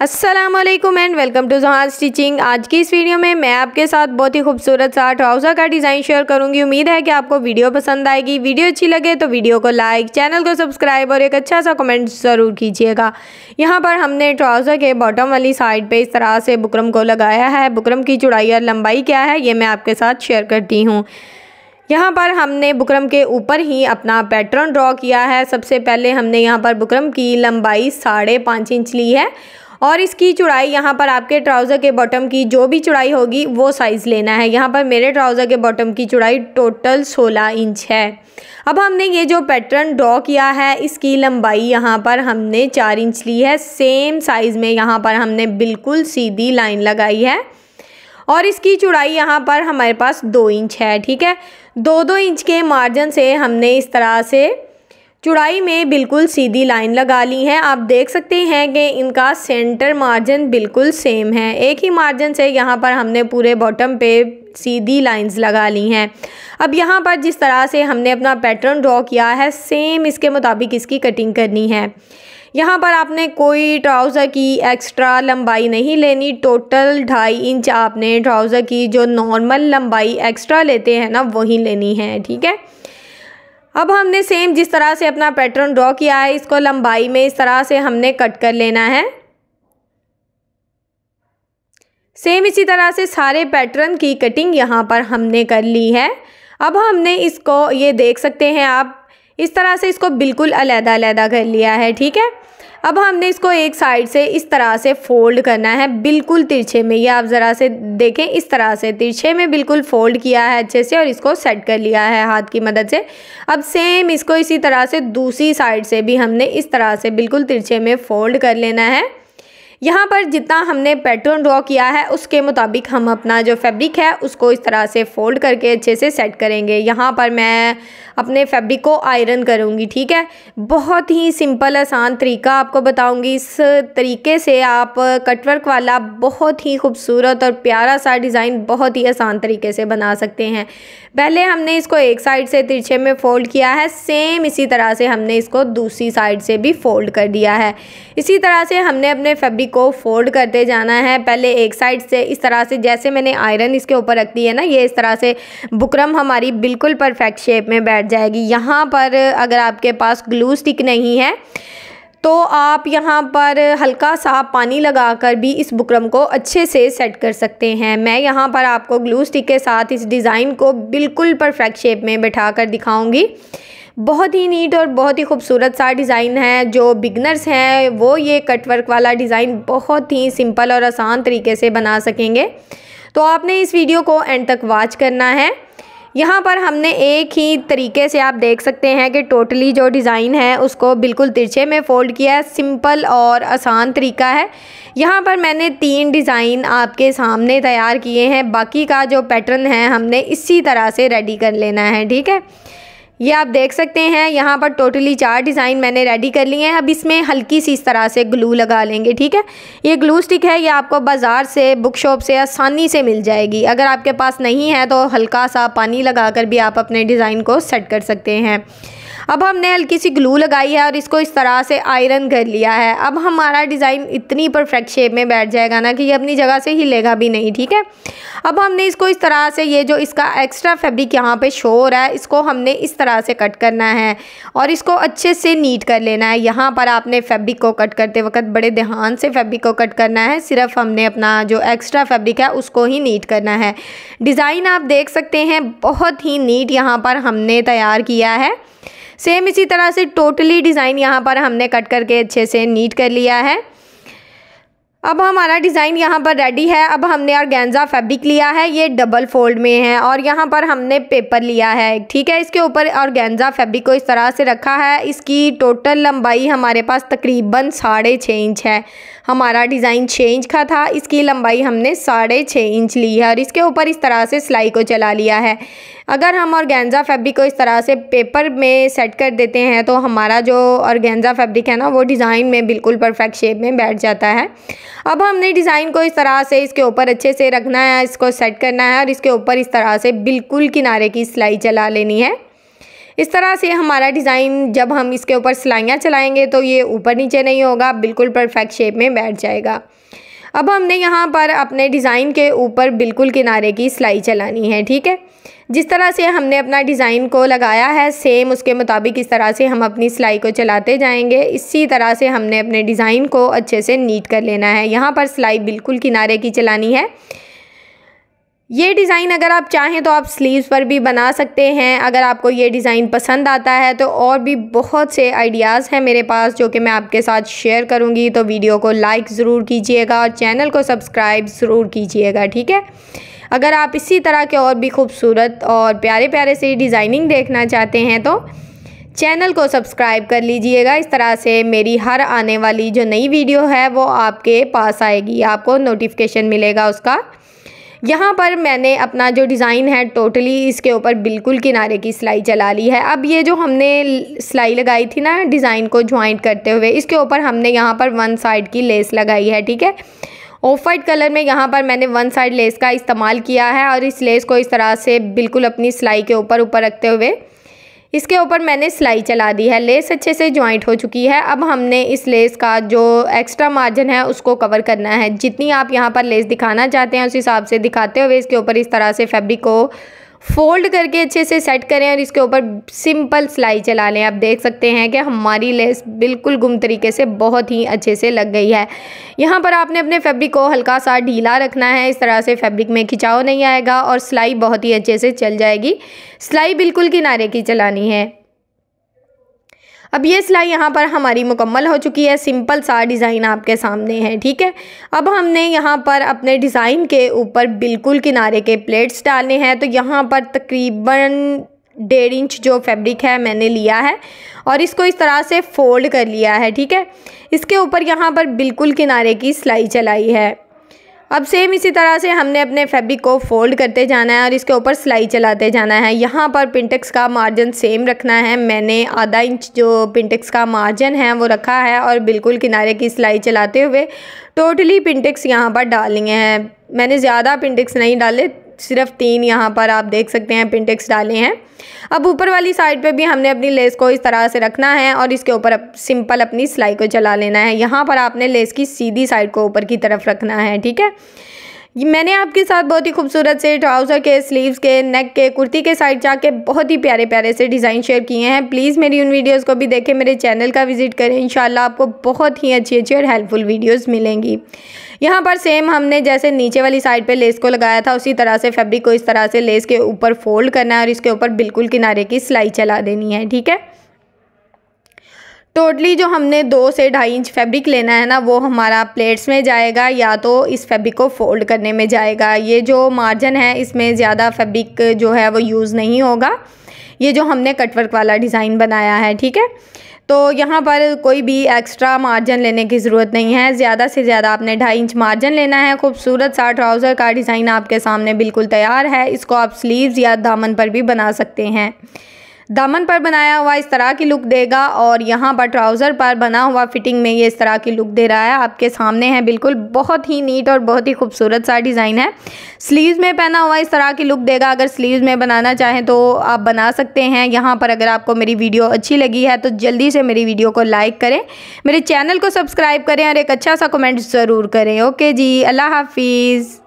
Aslam and welcome to जहाज़ stitching आज की इस वीडियो में मैं आपके साथ बहुत ही खूबसूरत सा ट्राउज़र का डिज़ाइन शेयर करूँगी। उम्मीद है कि आपको वीडियो पसंद आएगी। वीडियो अच्छी लगे तो वीडियो को लाइक चैनल को सब्सक्राइब और एक अच्छा सा कमेंट ज़रूर कीजिएगा। यहाँ पर हमने ट्राउज़र के बॉटम वाली साइड पर इस तरह से बुकरम को लगाया है। बुकरम की चौड़ाई और लंबाई क्या है, ये मैं आपके साथ शेयर करती हूँ। यहाँ पर हमने बुकरम के ऊपर ही अपना पैटर्न ड्रॉ किया है। सबसे पहले हमने यहाँ पर बुकरम की लंबाई साढ़े पाँच इंच ली है और इसकी चौड़ाई यहाँ पर आपके ट्राउज़र के बॉटम की जो भी चौड़ाई होगी वो साइज़ लेना है। यहाँ पर मेरे ट्राउज़र के बॉटम की चौड़ाई टोटल सोलह इंच है। अब हमने ये जो पैटर्न ड्रॉ किया है, इसकी लंबाई यहाँ पर हमने चार इंच ली है। सेम साइज़ में यहाँ पर हमने बिल्कुल सीधी लाइन लगाई है। और इसकी चौड़ाई यहाँ पर हमारे पास दो इंच है, ठीक है? दो दो इंच के मार्जिन से हमने इस तरह से चौड़ाई में बिल्कुल सीधी लाइन लगा ली है। आप देख सकते हैं कि इनका सेंटर मार्जिन बिल्कुल सेम है। एक ही मार्जिन से यहाँ पर हमने पूरे बॉटम पे सीधी लाइंस लगा ली हैं। अब यहाँ पर जिस तरह से हमने अपना पैटर्न ड्रॉ किया है, सेम इसके मुताबिक इसकी कटिंग करनी है। यहाँ पर आपने कोई ट्राउज़र की एक्स्ट्रा लंबाई नहीं लेनी। टोटल ढाई इंच आपने ट्राउज़र की जो नॉर्मल लंबाई एक्स्ट्रा लेते हैं ना, वही लेनी है, ठीक है? अब हमने सेम जिस तरह से अपना पैटर्न ड्रॉ किया है, इसको लंबाई में इस तरह से हमने कट कर लेना है। सेम इसी तरह से सारे पैटर्न की कटिंग यहाँ पर हमने कर ली है। अब हमने इसको, ये देख सकते हैं आप इस तरह से इसको बिल्कुल अलहदा अलहदा कर लिया है, ठीक है? अब हमने इसको एक साइड से इस तरह से फोल्ड करना है, बिल्कुल तिरछे में। ये आप ज़रा से देखें, इस तरह से तिरछे में बिल्कुल फोल्ड किया है अच्छे से और इसको सेट कर लिया है हाथ की मदद से। अब सेम इसको इसी तरह से दूसरी साइड से भी हमने इस तरह से बिल्कुल तिरछे में फोल्ड कर लेना है। यहाँ पर जितना हमने पैटर्न ड्रॉ किया है, उसके मुताबिक हम अपना जो फैब्रिक है, उसको इस तरह से फोल्ड करके अच्छे से सेट करेंगे। यहाँ पर मैं अपने फैब्रिक को आयरन करूँगी, ठीक है? बहुत ही सिंपल, आसान तरीका आपको बताऊँगी। इस तरीके से आप कटवर्क वाला बहुत ही खूबसूरत और प्यारा सा डिज़ाइन बहुत ही आसान तरीके से बना सकते हैं। पहले हमने इसको एक साइड से तिरछे में फ़ोल्ड किया है, सेम इसी तरह से हमने इसको दूसरी साइड से भी फ़ोल्ड कर दिया है। इसी तरह से हमने अपने फैब्रिक को फ़ोल्ड करते जाना है। पहले एक साइड से इस तरह से, जैसे मैंने आयरन इसके ऊपर रख दी है ना, ये इस तरह से बुकरम हमारी बिल्कुल परफेक्ट शेप में बैठ जाएगी। यहाँ पर अगर आपके पास ग्लू स्टिक नहीं है तो आप यहाँ पर हल्का सा पानी लगाकर भी इस बुकरम को अच्छे से सेट कर सकते हैं। मैं यहाँ पर आपको ग्लू स्टिक के साथ इस डिज़ाइन को बिल्कुल परफेक्ट शेप में बैठा कर दिखाऊँगी। बहुत ही नीट और बहुत ही खूबसूरत सा डिज़ाइन है, जो बिगनर्स हैं, वो ये कटवर्क वाला डिज़ाइन बहुत ही सिंपल और आसान तरीके से बना सकेंगे। तो आपने इस वीडियो को एंड तक वॉच करना है। यहाँ पर हमने एक ही तरीके से आप देख सकते हैं कि टोटली जो डिज़ाइन है, उसको बिल्कुल तिरछे में फ़ोल्ड किया है। सिंपल और आसान तरीका है। यहाँ पर मैंने तीन डिज़ाइन आपके सामने तैयार किए हैं। बाकी का जो पैटर्न है, हमने इसी तरह से रेडी कर लेना है, ठीक है? ये आप देख सकते हैं, यहाँ पर टोटली चार डिज़ाइन मैंने रेडी कर लिए हैं। अब इसमें हल्की सी इस तरह से ग्लू लगा लेंगे, ठीक है? ये ग्लू स्टिक है, ये आपको बाज़ार से बुक शॉप से आसानी से मिल जाएगी। अगर आपके पास नहीं है तो हल्का सा पानी लगा कर भी आप अपने डिज़ाइन को सेट कर सकते हैं। अब हमने हल्की सी ग्लू लगाई है और इसको इस तरह से आयरन कर लिया है। अब हमारा डिज़ाइन इतनी परफेक्ट शेप में बैठ जाएगा ना कि ये अपनी जगह से हिलेगा भी नहीं, ठीक है? अब हमने इसको इस तरह से ये जो इसका एक्स्ट्रा फैब्रिक यहाँ पे शो हो रहा है, इसको हमने इस तरह से कट करना है और इसको अच्छे से नीट कर लेना है। यहाँ पर आपने फैब्रिक को कट करते वक्त बड़े ध्यान से फैब्रिक को कट करना है। सिर्फ़ हमने अपना जो एक्स्ट्रा फैब्रिक है, उसको ही नीट करना है। डिज़ाइन आप देख सकते हैं, बहुत ही नीट यहाँ पर हमने तैयार किया है। सेम इसी तरह से टोटली डिज़ाइन यहाँ पर हमने कट करके अच्छे से नीट कर लिया है। अब हमारा डिज़ाइन यहाँ पर रेडी है। अब हमने ऑर्गेन्जा फैब्रिक लिया है। ये डबल फोल्ड में है और यहाँ पर हमने पेपर लिया है। ठीक है, इसके ऊपर ऑर्गेन्जा फैब्रिक को इस तरह से रखा है। इसकी टोटल लंबाई हमारे पास तकरीबन साढ़े छः इंच है। हमारा डिज़ाइन छः इंच का था। इसकी लंबाई हमने साढ़े छः इंच ली है और इसके ऊपर इस तरह से सिलाई को चला लिया है। अगर हम ऑर्गेन्जा फैब्रिक को इस तरह से पेपर में सेट कर देते हैं तो हमारा जो ऑर्गेन्जा फैब्रिक है ना, वो डिज़ाइन में बिल्कुल परफेक्ट शेप में बैठ जाता है। अब हमने डिज़ाइन को इस तरह से इसके ऊपर अच्छे से रखना है, इसको सेट करना है और इसके ऊपर इस तरह से बिल्कुल किनारे की सिलाई चला लेनी है। इस तरह से हमारा डिज़ाइन जब हम इसके ऊपर सिलाइयाँ चलाएँगे तो ये ऊपर नीचे नहीं होगा, बिल्कुल परफेक्ट शेप में बैठ जाएगा। अब हमने यहाँ पर अपने डिज़ाइन के ऊपर बिल्कुल किनारे की सिलाई चलानी है, ठीक है? जिस तरह से हमने अपना डिज़ाइन को लगाया है सेम उसके मुताबिक इस तरह से हम अपनी सिलाई को चलाते जाएँगे। इसी तरह से हमने अपने डिज़ाइन को अच्छे से नीट कर लेना है। यहाँ पर सिलाई बिल्कुल किनारे की चलानी है। ये डिज़ाइन अगर आप चाहें तो आप स्लीव्स पर भी बना सकते हैं। अगर आपको ये डिज़ाइन पसंद आता है तो और भी बहुत से आइडियाज़ हैं मेरे पास जो कि मैं आपके साथ शेयर करूँगी। तो वीडियो को लाइक ज़रूर कीजिएगा और चैनल को सब्सक्राइब ज़रूर कीजिएगा, ठीक है? अगर आप इसी तरह के और भी खूबसूरत और प्यारे प्यारे से डिज़ाइनिंग देखना चाहते हैं तो चैनल को सब्सक्राइब कर लीजिएगा। इस तरह से मेरी हर आने वाली जो नई वीडियो है वो आपके पास आएगी। आपको नोटिफिकेशन मिलेगा उसका। यहाँ पर मैंने अपना जो डिज़ाइन है टोटली इसके ऊपर बिल्कुल किनारे की सिलाई चला ली है। अब ये जो हमने सिलाई लगाई थी ना डिज़ाइन को ज्वाइंट करते हुए, इसके ऊपर हमने यहाँ पर वन साइड की लेस लगाई है, ठीक है? ऑफ़ वाइट कलर में यहाँ पर मैंने वन साइड लेस का इस्तेमाल किया है और इस लेस को इस तरह से बिल्कुल अपनी सिलाई के ऊपर ऊपर रखते हुए इसके ऊपर मैंने सिलाई चला दी है। लेस अच्छे से ज्वाइंट हो चुकी है। अब हमने इस लेस का जो एक्स्ट्रा मार्जिन है, उसको कवर करना है। जितनी आप यहाँ पर लेस दिखाना चाहते हैं, उस हिसाब से दिखाते हुए इसके ऊपर इस तरह से फैब्रिक को फोल्ड करके अच्छे से सेट करें और इसके ऊपर सिंपल सिलाई चला लें। आप देख सकते हैं कि हमारी लेस बिल्कुल गुम तरीके से बहुत ही अच्छे से लग गई है। यहाँ पर आपने अपने फैब्रिक को हल्का सा ढीला रखना है। इस तरह से फैब्रिक में खिंचाव नहीं आएगा और सिलाई बहुत ही अच्छे से चल जाएगी। सिलाई बिल्कुल किनारे की चलानी है। अब ये सिलाई यहाँ पर हमारी मुकम्मल हो चुकी है। सिंपल सा डिज़ाइन आपके सामने है, ठीक है? अब हमने यहाँ पर अपने डिज़ाइन के ऊपर बिल्कुल किनारे के प्लेट्स डालने हैं। तो यहाँ पर तकरीबन डेढ़ इंच जो फैब्रिक है मैंने लिया है और इसको इस तरह से फोल्ड कर लिया है, ठीक है? इसके ऊपर यहाँ पर बिल्कुल किनारे की सिलाई चलाई है। अब सेम इसी तरह से हमने अपने फैब्रिक को फोल्ड करते जाना है और इसके ऊपर सिलाई चलाते जाना है। यहाँ पर पिंटेक्स का मार्जिन सेम रखना है। मैंने आधा इंच जो पिंटेक्स का मार्जिन है, वो रखा है और बिल्कुल किनारे की सिलाई चलाते हुए टोटली पिंटेक्स यहाँ पर डालनी है। मैंने ज़्यादा पिंटेक्स नहीं डाले सिर्फ़ तीन यहाँ पर आप देख सकते हैं पिंटेक्स डाले हैं। अब ऊपर वाली साइड पे भी हमने अपनी लेस को इस तरह से रखना है और इसके ऊपर अप, सिंपल अपनी सिलाई को चला लेना है। यहाँ पर आपने लेस की सीधी साइड को ऊपर की तरफ़ रखना है ठीक है? मैंने आपके साथ बहुत ही खूबसूरत से ट्राउज़र के स्लीव्स के नेक के, कुर्ती के साइड जाके बहुत ही प्यारे प्यारे से डिज़ाइन शेयर किए हैं। प्लीज़ मेरी उन वीडियोस को भी देखें, मेरे चैनल का विज़िट करें। इंशाल्लाह आपको बहुत ही अच्छी अच्छी और हेल्पफुल वीडियोस मिलेंगी। यहाँ पर सेम हमने जैसे नीचे वाली साइड पर लेस को लगाया था, उसी तरह से फैब्रिक को इस तरह से लेस के ऊपर फोल्ड करना है और इसके ऊपर बिल्कुल किनारे की सिलाई चला देनी है, ठीक है? टोटली जो हमने दो से ढाई इंच फैब्रिक लेना है ना, वो हमारा प्लेट्स में जाएगा या तो इस फैब्रिक को फोल्ड करने में जाएगा। ये जो मार्जिन है, इसमें ज़्यादा फैब्रिक जो है, वो यूज़ नहीं होगा। ये जो हमने कटवर्क वाला डिज़ाइन बनाया है, ठीक है? तो यहाँ पर कोई भी एक्स्ट्रा मार्जिन लेने की ज़रूरत नहीं है। ज़्यादा से ज़्यादा आपने ढाई इंच मार्जिन लेना है। खूबसूरत सा ट्राउज़र का डिज़ाइन आपके सामने बिल्कुल तैयार है। इसको आप स्लीव्स या दामन पर भी बना सकते हैं। दामन पर बनाया हुआ इस तरह की लुक देगा और यहाँ पर ट्राउज़र पर बना हुआ फिटिंग में ये इस तरह की लुक दे रहा है। आपके सामने है बिल्कुल बहुत ही नीट और बहुत ही खूबसूरत सा डिज़ाइन है। स्लीव्स में पहना हुआ इस तरह की लुक देगा। अगर स्लीव्स में बनाना चाहें तो आप बना सकते हैं। यहाँ पर अगर आपको मेरी वीडियो अच्छी लगी है तो जल्दी से मेरी वीडियो को लाइक करें, मेरे चैनल को सब्सक्राइब करें और एक अच्छा सा कमेंट ज़रूर करें। ओके जी, अल्लाह हाफिज़।